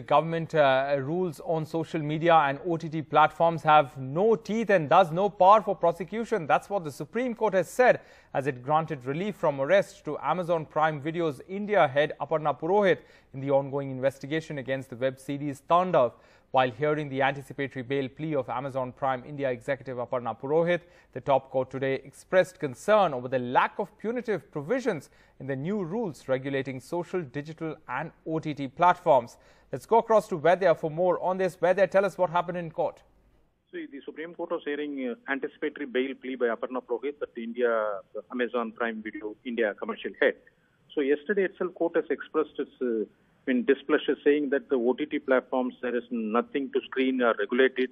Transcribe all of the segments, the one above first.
The government uh, rules on social media and OTT platforms have no teeth and thus no power for prosecution. That's what the Supreme Court has said as it granted relief from arrest to Amazon Prime Video's India head Aparna Purohit in the ongoing investigation against the web series Tandav. While hearing the anticipatory bail plea of Amazon Prime India executive Aparna Purohit, the top court today expressed concern over the lack of punitive provisions in the new rules regulating social, digital and OTT platforms. Let's go across to Vaidya for more on this. Vaidya, tell us what happened in court. See, the Supreme Court was hearing uh, anticipatory bail plea by Aparna Purohit, the India the Amazon Prime Video India commercial head. So yesterday itself, court has expressed its uh, in displeasure, saying that the OTT platforms there is nothing to screen or regulate it,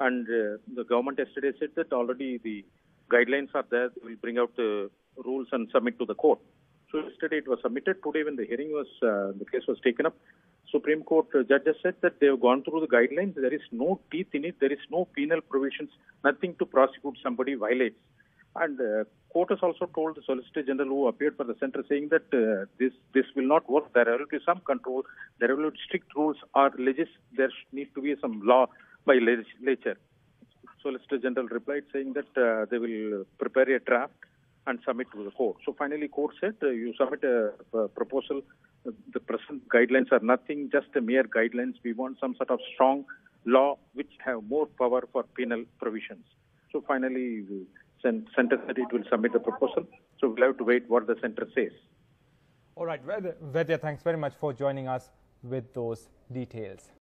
and uh, the government yesterday said that already the guidelines are there. They will bring out the rules and submit to the court. So yesterday it was submitted. Today, when the hearing was uh, the case was taken up, Supreme Court judges said that they have gone through the guidelines. There is no teeth in it. There is no penal provisions. Nothing to prosecute somebody violates. And uh, court has also told the Solicitor General who appeared for the centre saying that uh, this this will not work. There will be some control. There will be strict rules or legis. There needs to be some law by legislature. Solicitor General replied saying that uh, they will prepare a draft and submit to the court. So finally, court said uh, you submit a, a proposal. The present guidelines are nothing, just a mere guidelines. We want some sort of strong law which have more power for penal provisions. So finally, Centre said it will submit the proposal. So we'll have to wait what the centre says. All right, Vaidya, thanks very much for joining us with those details.